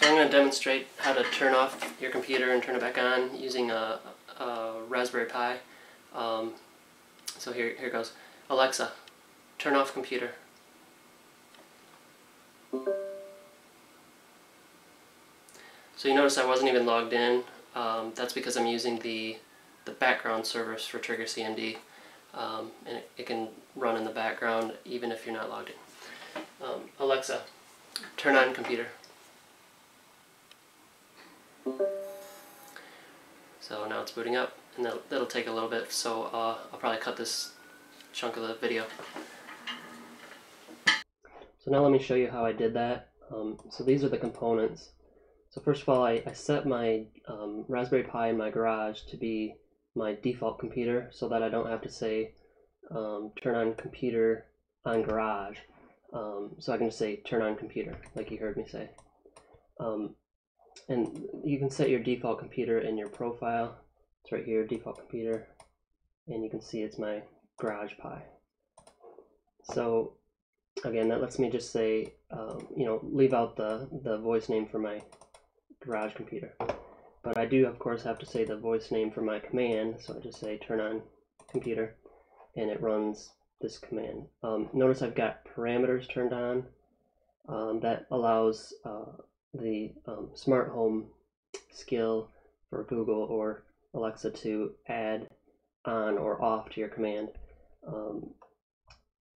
So I'm going to demonstrate how to turn off your computer and turn it back on using a, a Raspberry Pi. Um, so here, here goes. Alexa, turn off computer. So you notice I wasn't even logged in. Um, that's because I'm using the, the background service for Trigger CMD. Um, and it, it, can run in the background even if you're not logged in. Um, Alexa, turn on computer. It's booting up, and that'll, that'll take a little bit, so uh, I'll probably cut this chunk of the video. So now let me show you how I did that. Um, so these are the components. So first of all, I, I set my um, Raspberry Pi in my garage to be my default computer so that I don't have to say um, turn on computer on garage. Um, so I can just say turn on computer, like you heard me say. Um, and you can set your default computer in your profile. It's right here, default computer. And you can see it's my Garage Pi. So again, that lets me just say, um, you know, leave out the, the voice name for my garage computer. But I do, of course, have to say the voice name for my command. So I just say turn on computer and it runs this command. Um, notice I've got parameters turned on. Um, that allows uh, the um, smart home skill for Google or Alexa to add on or off to your command. Um,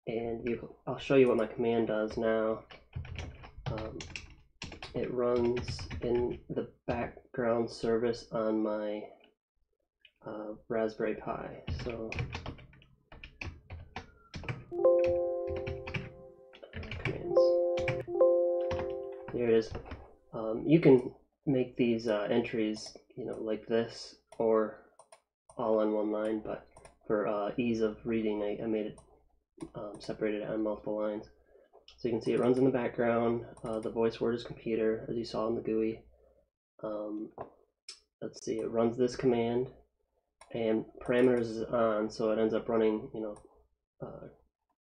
and you, I'll show you what my command does now. Um, it runs in the background service on my uh, Raspberry Pi. So commands. Here it is. Um, you can make these uh, entries, you know, like this or all on one line, but for uh, ease of reading, I, I made it um, separated on multiple lines. So you can see it runs in the background. Uh, the voice word is computer, as you saw in the GUI. Um, let's see, it runs this command, and parameters is on, so it ends up running, you know, uh,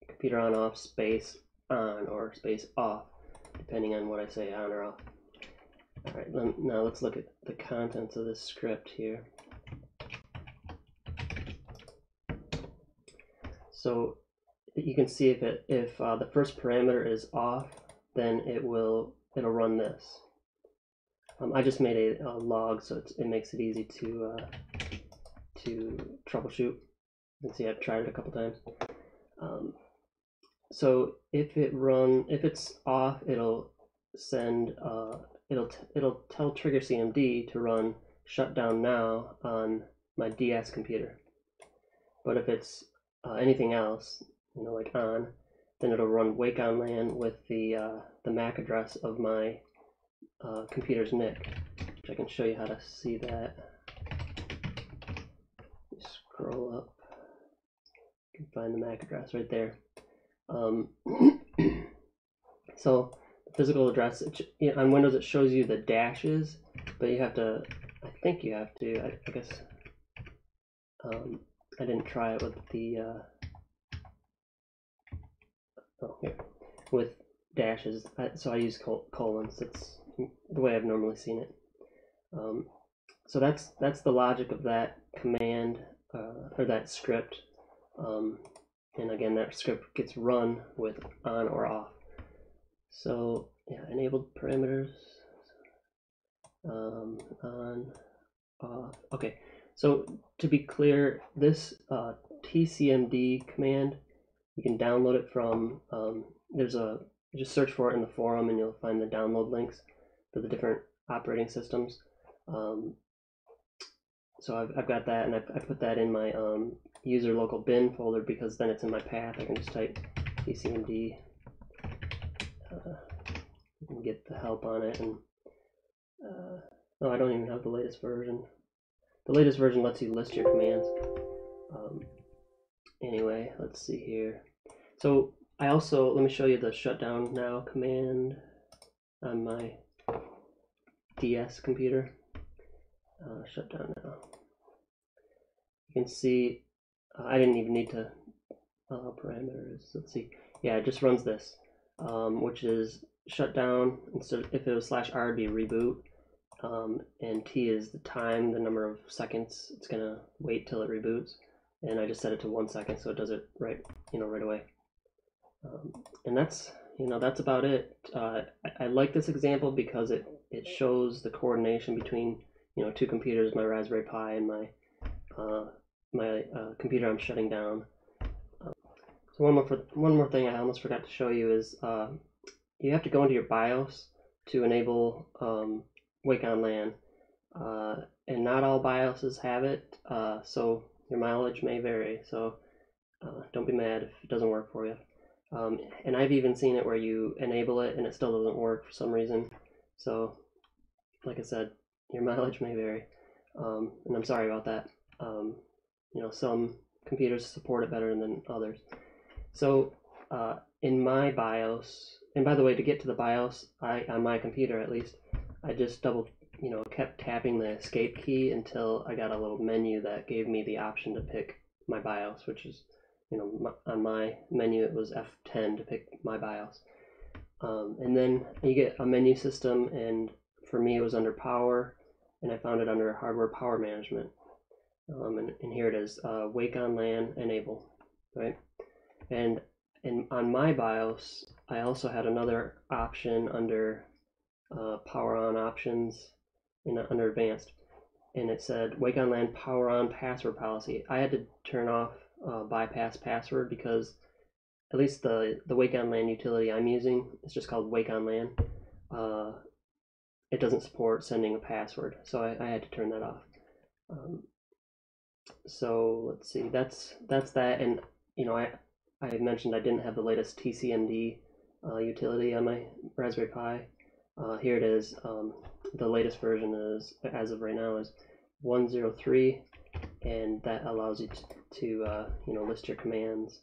computer on off space on or space off, depending on what I say on or off. All right, now let's look at the contents of this script here. So you can see if it if uh, the first parameter is off, then it will it'll run this. Um, I just made a, a log, so it makes it easy to uh, to troubleshoot. You can see I've tried it a couple times. Um, so if it run if it's off, it'll send uh, it'll it'll tell Trigger CMD to run shutdown now on my DS computer. But if it's uh, anything else, you know, like on, then it'll run wake on LAN with the uh, the MAC address of my uh, computer's NIC, which I can show you how to see that. Scroll up, you can find the MAC address right there. Um, so the physical address. It, you know, on Windows, it shows you the dashes, but you have to. I think you have to. I, I guess. Um, I didn't try it with the. Uh, oh, here, with dashes. I, so I use col colons. That's the way I've normally seen it. Um, so that's that's the logic of that command uh, or that script. Um, and again, that script gets run with on or off. So yeah, enabled parameters um, on off. Okay, so to be clear, this uh, tcmd command, you can download it from, um, there's a, just search for it in the forum and you'll find the download links for the different operating systems. Um, so I've, I've got that and I, I put that in my um, user local bin folder because then it's in my path. I can just type tcmd uh, can get the help on it. And uh, oh, I don't even have the latest version. The latest version lets you list your commands. Um, anyway, let's see here. So I also let me show you the shutdown now command on my DS computer. Uh, shutdown now. You can see uh, I didn't even need to uh, parameters. Let's see. Yeah, it just runs this um, which is shutdown. Instead, if it was slash R, it'd be reboot. Um, and T is the time, the number of seconds it's gonna wait till it reboots. And I just set it to one second, so it does it right, you know, right away. Um, and that's, you know, that's about it. Uh, I, I like this example because it it shows the coordination between, you know, two computers, my Raspberry Pi and my uh, my uh, computer I'm shutting down. Um, so one more for, one more thing I almost forgot to show you is uh, you have to go into your BIOS to enable um, Wake on LAN, uh, and not all BIOSes have it. Uh, so your mileage may vary. So uh, don't be mad if it doesn't work for you. Um, and I've even seen it where you enable it and it still doesn't work for some reason. So, like I said, your mileage may vary, um, and I'm sorry about that. Um, you know, some computers support it better than others. So, uh, in my BIOS, and by the way, to get to the BIOS, I on my computer at least, I just double, you know, kept tapping the escape key until I got a little menu that gave me the option to pick my BIOS, which is, you know, my, on my menu it was F10 to pick my BIOS. Um, and then you get a menu system, and for me it was under Power, and I found it under Hardware Power Management. Um, and, and here it is, uh, Wake on LAN Enable, right? And in, on my BIOS, I also had another option under uh, Power On Options in under Advanced, and it said Wake on LAN Power On Password Policy. I had to turn off uh, bypass password because at least the the Wake on LAN utility I'm using, it's just called Wake on LAN. Uh, it doesn't support sending a password, so I, I had to turn that off. Um, so let's see, that's that's that, and you know I I mentioned I didn't have the latest TCMD uh, utility on my Raspberry Pi. Uh, here it is. Um, the latest version is, as of right now, is 103, and that allows you to, to uh, you know list your commands.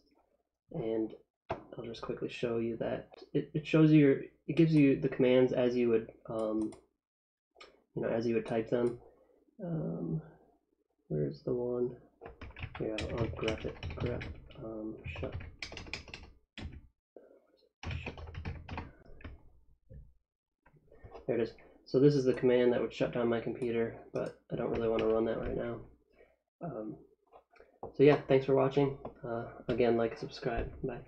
And I'll just quickly show you that it, it shows you your, it gives you the commands as you would um, you know as you would type them. Um, Where's the one? Yeah, I'll grep it. Grep um, shut. There it is. So this is the command that would shut down my computer, but I don't really want to run that right now. Um, so yeah, thanks for watching. Uh, again, like, subscribe. Bye.